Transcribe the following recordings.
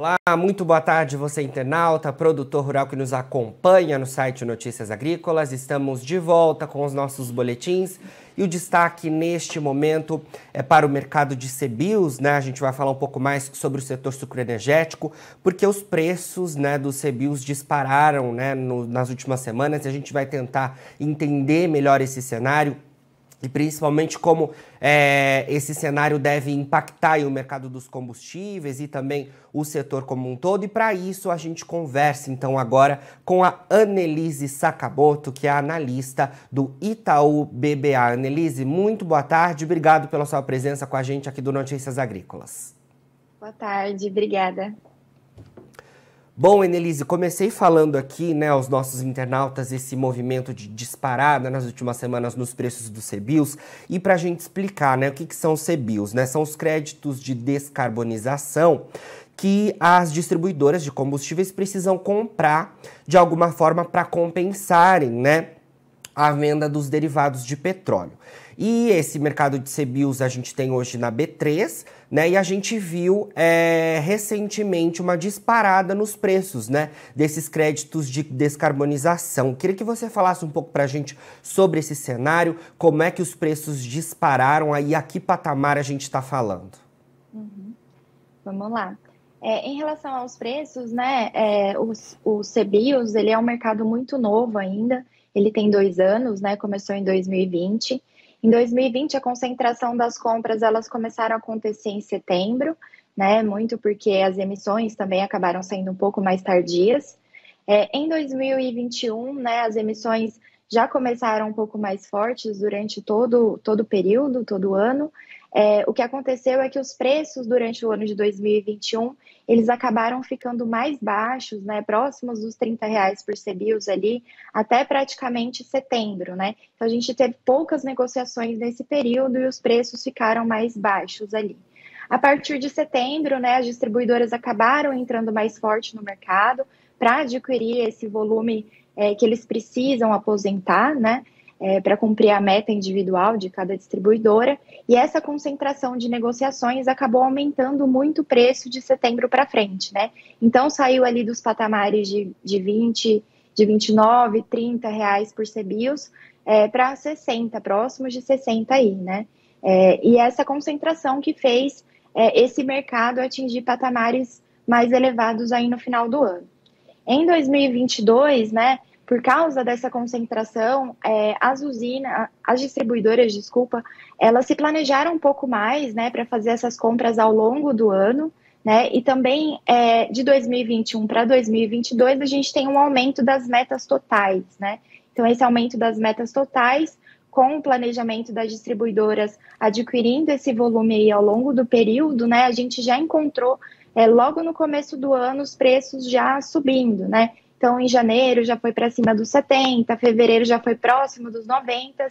Olá, muito boa tarde você internauta, produtor rural que nos acompanha no site Notícias Agrícolas. Estamos de volta com os nossos boletins e o destaque neste momento é para o mercado de CBIOS, né? A gente vai falar um pouco mais sobre o setor sucroenergético, porque os preços, né, dos CBIOS dispararam, né, no, nas últimas semanas e a gente vai tentar entender melhor esse cenário e principalmente como é, esse cenário deve impactar o mercado dos combustíveis e também o setor como um todo. E para isso a gente conversa então agora com a Annelise Sakamoto, que é analista do Itaú BBA. Annelise, muito boa tarde, obrigado pela sua presença com a gente aqui do Notícias Agrícolas. Boa tarde, obrigada. Bom, Enelise, comecei falando aqui, né, aos nossos internautas, esse movimento de disparada nas últimas semanas nos preços dos CBIOS. E para a gente explicar, né, o que, que são os CBIOS, né? São os créditos de descarbonização que as distribuidoras de combustíveis precisam comprar de alguma forma para compensarem, né, a venda dos derivados de petróleo. E esse mercado de CBIOS a gente tem hoje na B3, né? E a gente viu é, recentemente uma disparada nos preços, né? Desses créditos de descarbonização. Queria que você falasse um pouco para a gente sobre esse cenário, como é que os preços dispararam aí, a que patamar a gente está falando. Uhum. Vamos lá. É, em relação aos preços, né, é, o, o CBIOS, ele é um mercado muito novo ainda, ele tem dois anos, né, começou em 2020, em 2020, a concentração das compras elas começaram a acontecer em setembro, né? Muito porque as emissões também acabaram sendo um pouco mais tardias. É, em 2021, né, as emissões já começaram um pouco mais fortes durante todo, todo o período, todo o ano, é, o que aconteceu é que os preços durante o ano de 2021 eles acabaram ficando mais baixos, né, próximos dos 30 reais por CBIOS ali, até praticamente setembro, né? Então a gente teve poucas negociações nesse período e os preços ficaram mais baixos ali. A partir de setembro, né, as distribuidoras acabaram entrando mais forte no mercado para adquirir esse volume é, que eles precisam aposentar, né? É, para cumprir a meta individual de cada distribuidora, e essa concentração de negociações acabou aumentando muito o preço de setembro para frente, né? Então saiu ali dos patamares de, de 20, de 29, 30 reais por CBIOS é, para 60, próximos de 60 aí, né? É, e essa concentração que fez é, esse mercado atingir patamares mais elevados aí no final do ano. Em 2022, né, por causa dessa concentração, é, as usinas, as distribuidoras, desculpa, elas se planejaram um pouco mais, né, para fazer essas compras ao longo do ano, né, e também é, de 2021 para 2022 a gente tem um aumento das metas totais, né, então esse aumento das metas totais com o planejamento das distribuidoras adquirindo esse volume aí ao longo do período, né, a gente já encontrou é, logo no começo do ano os preços já subindo, né, então, em janeiro já foi para cima dos 70, fevereiro já foi próximo dos 90,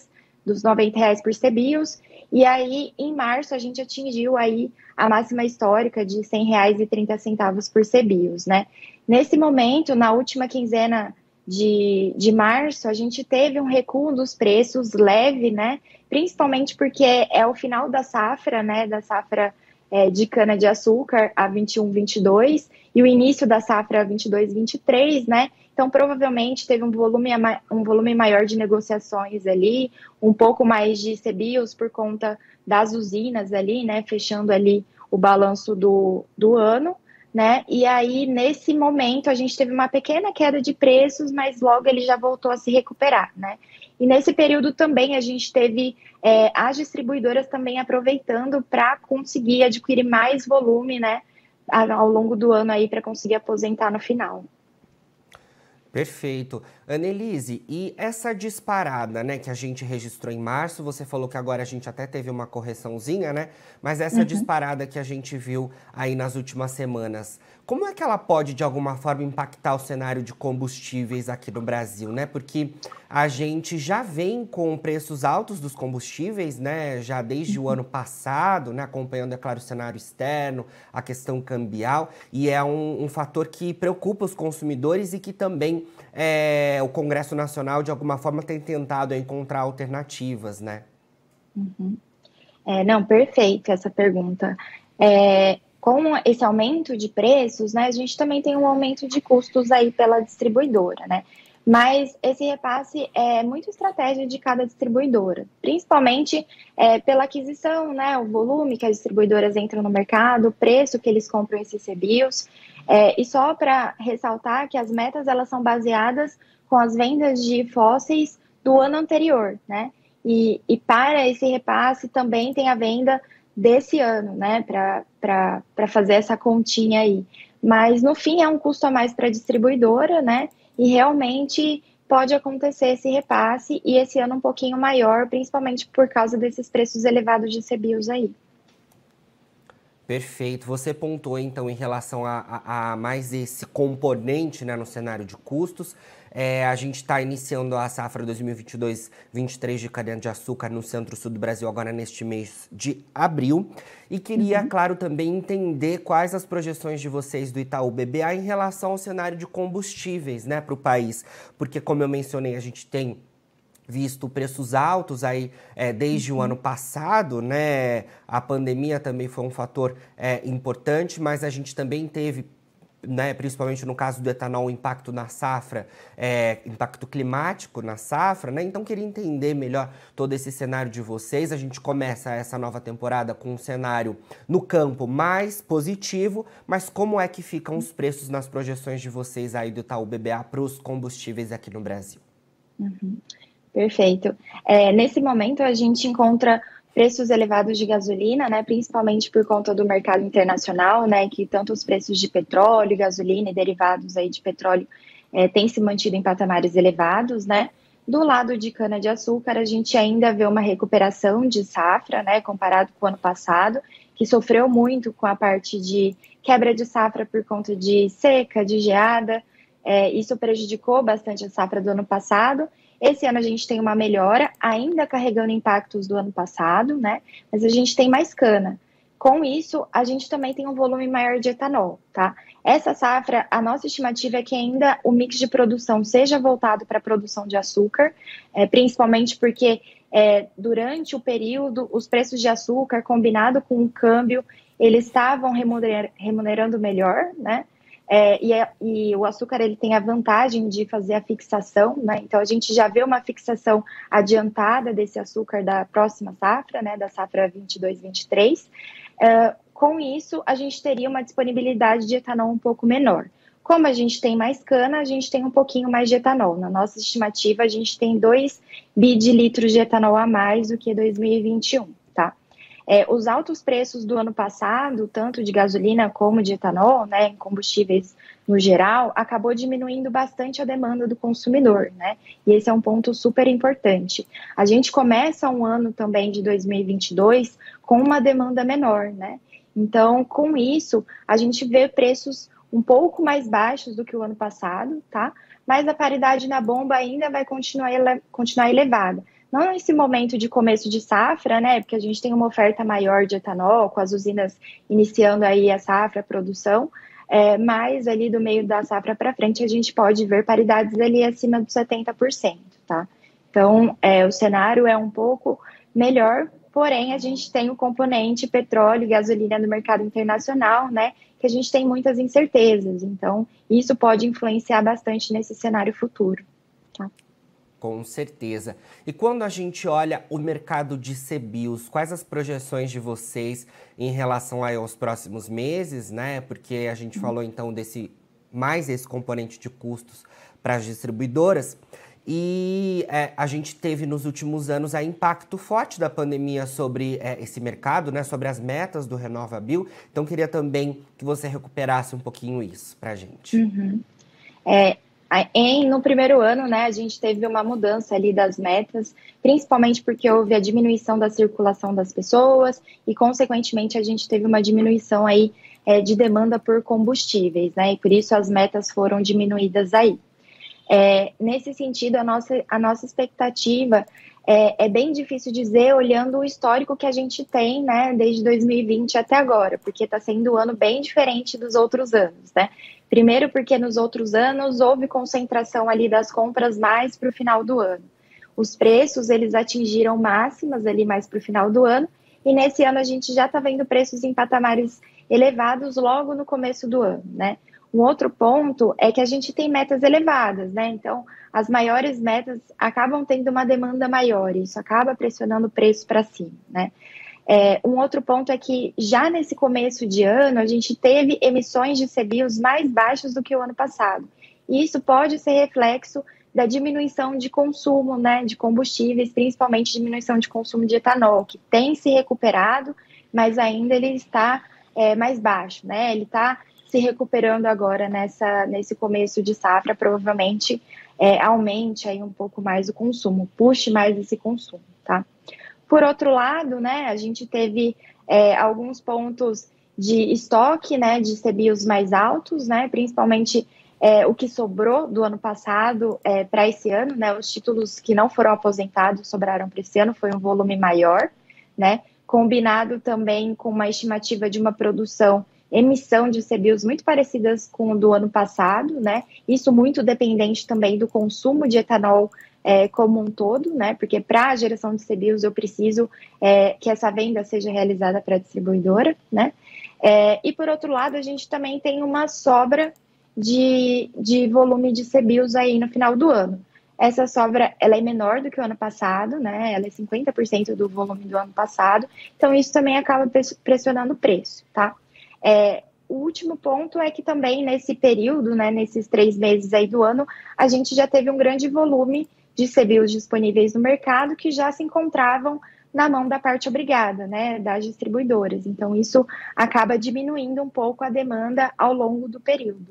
dos 90 reais por CBIOS, e aí em março a gente atingiu aí a máxima histórica de 100 reais e 30 centavos por CBIOS, né? Nesse momento, na última quinzena de, de março, a gente teve um recuo dos preços leve, né? Principalmente porque é o final da safra, né? Da safra é, de cana-de-açúcar a 21, 22 e o início da safra 22, 23, né? Então, provavelmente teve um volume, um volume maior de negociações ali, um pouco mais de CBIOS por conta das usinas ali, né? Fechando ali o balanço do, do ano, né? E aí, nesse momento, a gente teve uma pequena queda de preços, mas logo ele já voltou a se recuperar, né? E nesse período também a gente teve é, as distribuidoras também aproveitando para conseguir adquirir mais volume, né, ao longo do ano aí para conseguir aposentar no final. Perfeito. Annelise, e essa disparada, né, que a gente registrou em março, você falou que agora a gente até teve uma correçãozinha, né? Mas essa uhum. disparada que a gente viu aí nas últimas semanas, como é que ela pode, de alguma forma, impactar o cenário de combustíveis aqui no Brasil, né? Porque a gente já vem com preços altos dos combustíveis, né? Já desde uhum. o ano passado, né? Acompanhando, é claro, o cenário externo, a questão cambial, e é um, um fator que preocupa os consumidores e que também é, o Congresso Nacional, de alguma forma, tem tentado encontrar alternativas, né? Uhum. É, não, perfeito essa pergunta. É, com esse aumento de preços, né, a gente também tem um aumento de custos aí pela distribuidora, né? Mas esse repasse é muito estratégia de cada distribuidora, principalmente é, pela aquisição, né, o volume que as distribuidoras entram no mercado, o preço que eles compram esses CBIOS. É, e só para ressaltar que as metas elas são baseadas com as vendas de fósseis do ano anterior, né? E, e para esse repasse também tem a venda desse ano, né, para fazer essa continha aí. Mas no fim é um custo a mais para a distribuidora, né? E realmente pode acontecer esse repasse e esse ano um pouquinho maior, principalmente por causa desses preços elevados de CBIOS aí. Perfeito. Você pontuou então em relação a, a, a mais esse componente né, no cenário de custos. É, a gente está iniciando a safra 2022-23 de cana-de-açúcar no centro-sul do Brasil agora neste mês de abril. E queria, uhum. claro, também entender quais as projeções de vocês do Itaú BBA em relação ao cenário de combustíveis né, para o país. Porque, como eu mencionei, a gente tem visto preços altos aí é, desde uhum. o ano passado, né? A pandemia também foi um fator é, importante, mas a gente também teve né, principalmente no caso do etanol, o impacto na safra, é, impacto climático na safra, né? Então queria entender melhor todo esse cenário de vocês. A gente começa essa nova temporada com um cenário no campo mais positivo, mas como é que ficam os preços nas projeções de vocês aí do Itaú BBA para os combustíveis aqui no Brasil? Uhum. Perfeito. É, nesse momento, a gente encontra preços elevados de gasolina, né, principalmente por conta do mercado internacional, né, que tanto os preços de petróleo, gasolina e derivados aí de petróleo é, têm se mantido em patamares elevados, né. Do lado de cana-de-açúcar, a gente ainda vê uma recuperação de safra, né, comparado com o ano passado, que sofreu muito com a parte de quebra de safra por conta de seca, de geada, é, isso prejudicou bastante a safra do ano passado, esse ano a gente tem uma melhora, ainda carregando impactos do ano passado, né? Mas a gente tem mais cana. Com isso, a gente também tem um volume maior de etanol, tá? Essa safra, a nossa estimativa é que ainda o mix de produção seja voltado para a produção de açúcar, é, principalmente porque é, durante o período os preços de açúcar, combinado com o câmbio, eles estavam remunerando melhor, né? É, e, é, e, o açúcar ele tem a vantagem de fazer a fixação, né? Então a gente já vê uma fixação adiantada desse açúcar da próxima safra, né? Da safra 22-23. É, com isso, a gente teria uma disponibilidade de etanol um pouco menor. Como a gente tem mais cana, a gente tem um pouquinho mais de etanol. Na nossa estimativa, a gente tem 2 bi de litros de etanol a mais do que 2021. É, os altos preços do ano passado, tanto de gasolina como de etanol, né, em combustíveis no geral, acabou diminuindo bastante a demanda do consumidor, né? E esse é um ponto super importante. A gente começa um ano também de 2022 com uma demanda menor, né? Então, com isso, a gente vê preços um pouco mais baixos do que o ano passado, tá? Mas a paridade na bomba ainda vai continuar, ele continuar elevada não nesse momento de começo de safra, né, porque a gente tem uma oferta maior de etanol, com as usinas iniciando aí a safra, a produção, é, mas ali do meio da safra para frente a gente pode ver paridades ali acima dos 70%, tá? Então, é, o cenário é um pouco melhor, porém a gente tem o componente petróleo e gasolina no mercado internacional, né, que a gente tem muitas incertezas, então isso pode influenciar bastante nesse cenário futuro, tá? Com certeza. E quando a gente olha o mercado de CBIOS, quais as projeções de vocês em relação aos próximos meses, né? Porque a gente falou então desse mais esse componente de custos para as distribuidoras. E é, a gente teve nos últimos anos a impacto forte da pandemia sobre é, esse mercado, né, sobre as metas do Renova Bill. Então, queria também que você recuperasse um pouquinho isso para a gente. Uhum. É, em, no primeiro ano, né, a gente teve uma mudança ali das metas, principalmente porque houve a diminuição da circulação das pessoas e, consequentemente, a gente teve uma diminuição aí é, de demanda por combustíveis, né, e por isso as metas foram diminuídas aí. É, nesse sentido, a nossa, a nossa expectativa é, é, bem difícil dizer olhando o histórico que a gente tem, né, desde 2020 até agora, porque está sendo um ano bem diferente dos outros anos, né? Primeiro, porque nos outros anos houve concentração ali das compras mais para o final do ano. Os preços eles atingiram máximas ali mais para o final do ano e nesse ano a gente já está vendo preços em patamares elevados logo no começo do ano, né? Um outro ponto é que a gente tem metas elevadas, né? Então, as maiores metas acabam tendo uma demanda maior, e isso acaba pressionando o preço para cima, né? É, um outro ponto é que já nesse começo de ano a gente teve emissões de CBIOS mais baixas do que o ano passado. E isso pode ser reflexo da diminuição de consumo né, de combustíveis, principalmente diminuição de consumo de etanol, que tem se recuperado, mas ainda ele está é, mais baixo, né? Ele está se recuperando agora nessa, nesse começo de safra, provavelmente é, aumente aí um pouco mais o consumo, puxe mais esse consumo, tá? Por outro lado, né, a gente teve é, alguns pontos de estoque, né, de CBIOS mais altos, né, principalmente é, o que sobrou do ano passado é, para esse ano, né, os títulos que não foram aposentados sobraram para esse ano, foi um volume maior, né, combinado também com uma estimativa de uma produção, emissão de CBIOS muito parecidas com o do ano passado, né, isso muito dependente também do consumo de etanol é, como um todo, né? Porque para a geração de CBIOS eu preciso é, que essa venda seja realizada para a distribuidora, né? É, e por outro lado, a gente também tem uma sobra de, de volume de CBIOS aí no final do ano. Essa sobra ela é menor do que o ano passado, né? Ela é 50% do volume do ano passado, então isso também acaba pressionando o preço, tá? É, o último ponto é que também nesse período, né, nesses três meses aí do ano, a gente já teve um grande volume de CBIOS disponíveis no mercado que já se encontravam na mão da parte obrigada, né, das distribuidoras. Então, isso acaba diminuindo um pouco a demanda ao longo do período.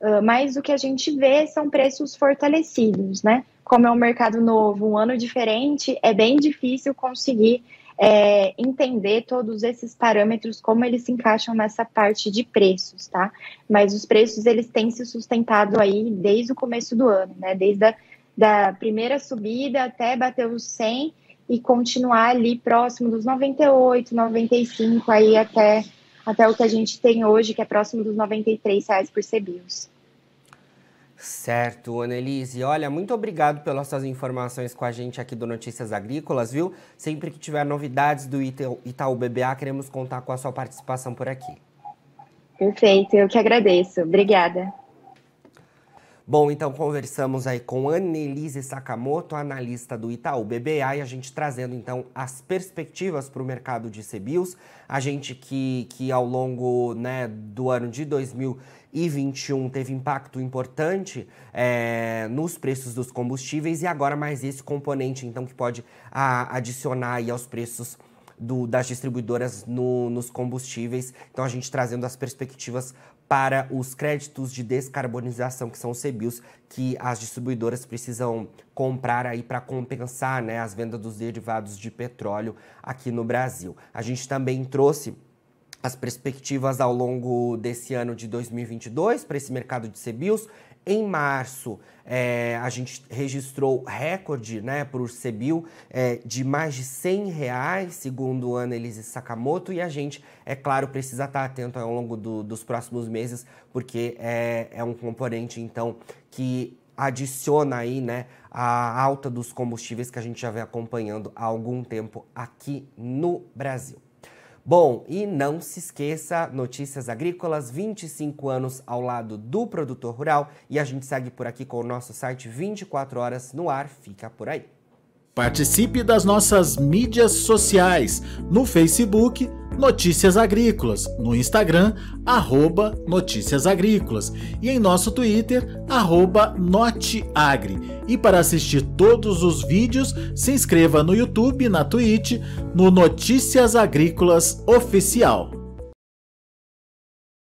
Uh, mas o que a gente vê são preços fortalecidos, né? Como é um mercado novo, um ano diferente, é bem difícil conseguir é, entender todos esses parâmetros, como eles se encaixam nessa parte de preços, tá? Mas os preços, eles têm se sustentado aí desde o começo do ano, né? Desde a da primeira subida até bater os 100 e continuar ali próximo dos 98, 95, aí até, até o que a gente tem hoje, que é próximo dos 93 reais por CBIOS. Certo, Annelise. Olha, muito obrigado pelas suas informações com a gente aqui do Notícias Agrícolas, viu? Sempre que tiver novidades do Itaú BBA, queremos contar com a sua participação por aqui. Perfeito, eu que agradeço. Obrigada. Bom, então conversamos aí com Annelise Sakamoto, analista do Itaú BBA, e a gente trazendo então as perspectivas para o mercado de CBIOS. A gente que, que ao longo né, do ano de 2021 teve impacto importante é, nos preços dos combustíveis e agora mais esse componente então que pode a, adicionar aí aos preços do, das distribuidoras no, nos combustíveis. Então a gente trazendo as perspectivas para os créditos de descarbonização, que são os CBIOS, que as distribuidoras precisam comprar aí para compensar né, as vendas dos derivados de petróleo aqui no Brasil. A gente também trouxe as perspectivas ao longo desse ano de 2022 para esse mercado de CBIOS em março, é, a gente registrou recorde né, por CBIL é, de mais de 100 reais, segundo a Annelise Sakamoto, e a gente, é claro, precisa estar atento ao longo do, dos próximos meses, porque é, é um componente, então, que adiciona aí, né, a alta dos combustíveis que a gente já vem acompanhando há algum tempo aqui no Brasil. Bom, e não se esqueça, Notícias Agrícolas, 25 anos ao lado do produtor rural e a gente segue por aqui com o nosso site 24 horas no ar, fica por aí. Participe das nossas mídias sociais no Facebook Notícias Agrícolas, no Instagram arroba Notícias Agrícolas e em nosso Twitter arroba Noteagri. E para assistir todos os vídeos, se inscreva no YouTube, na Twitch, no Notícias Agrícolas Oficial.